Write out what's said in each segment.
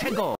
최고!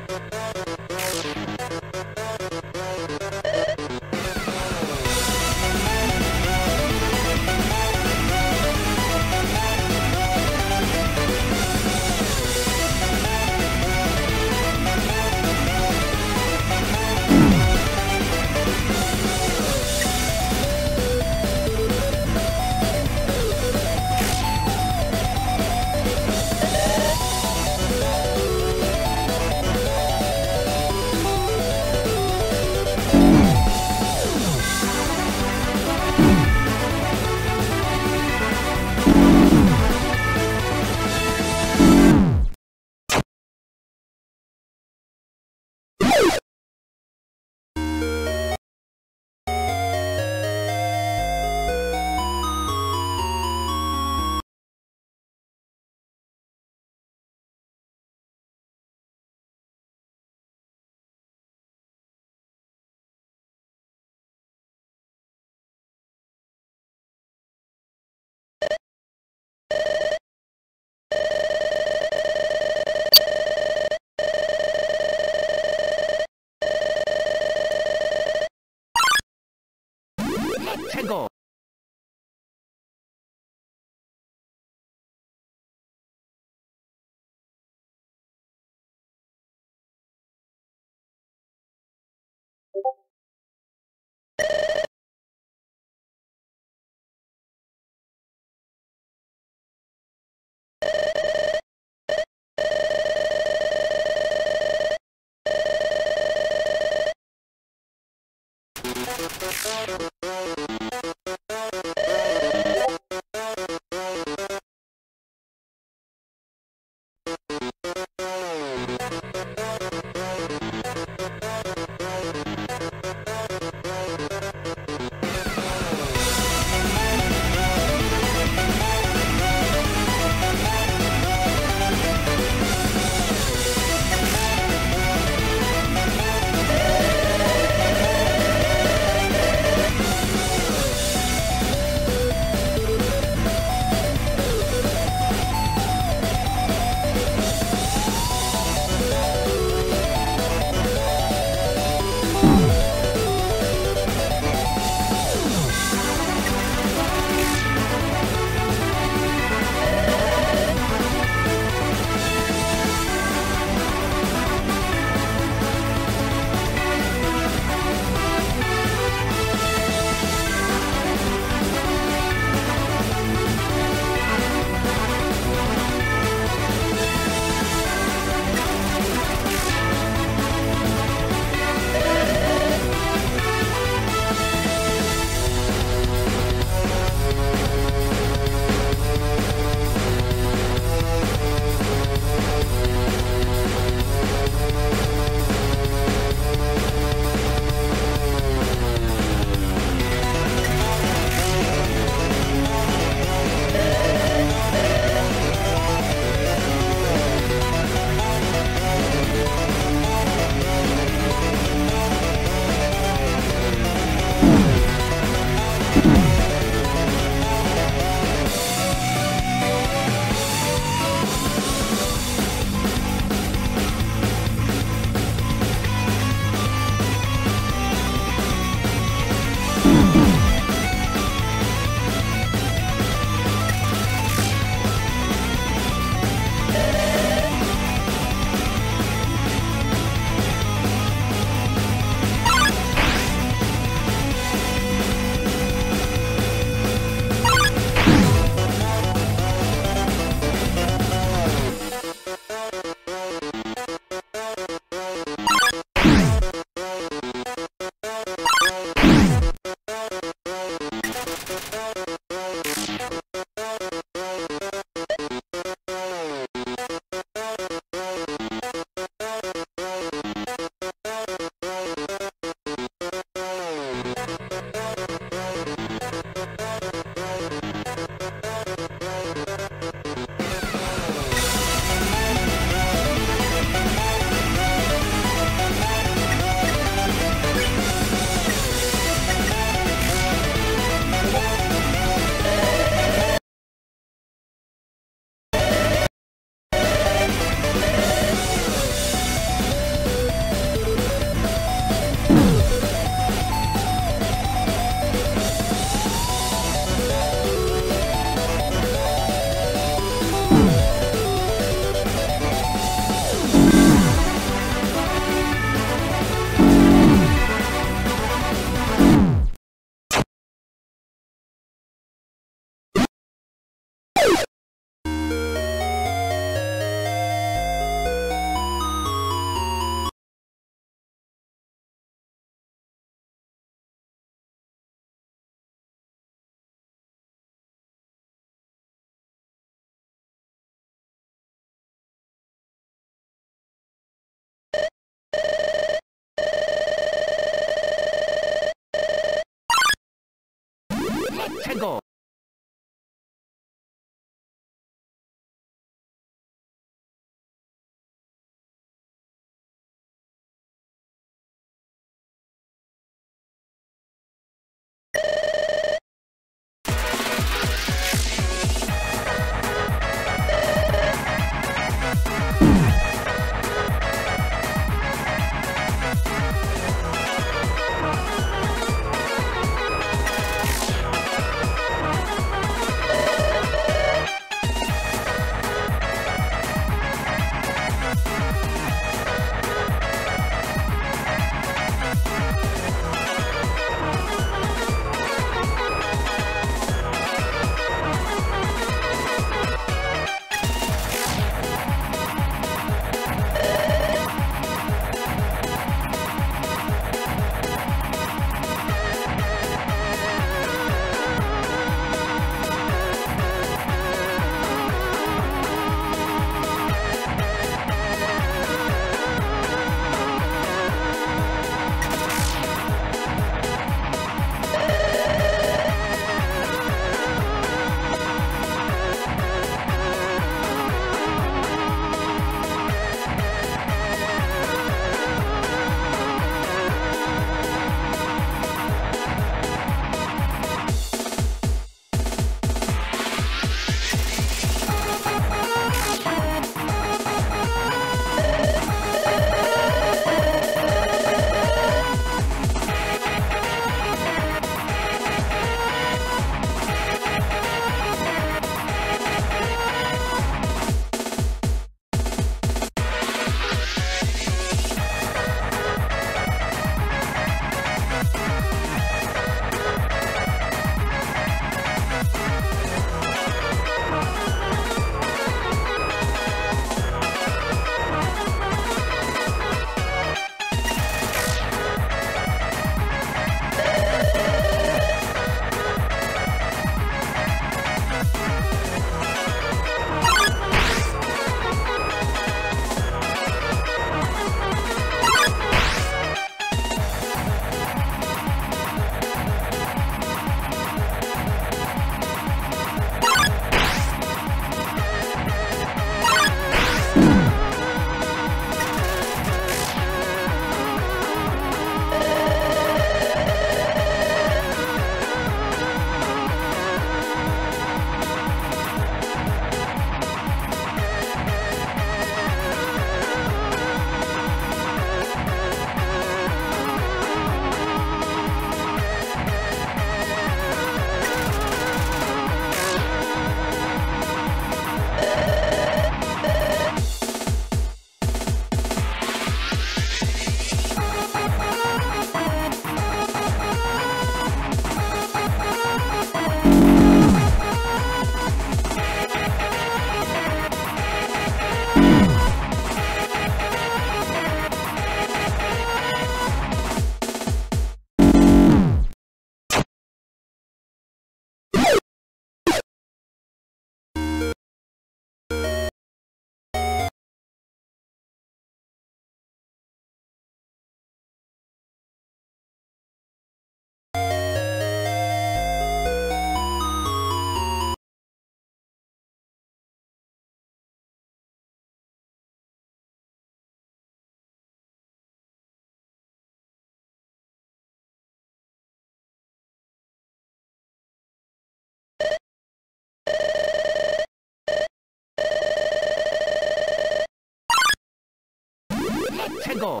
こう。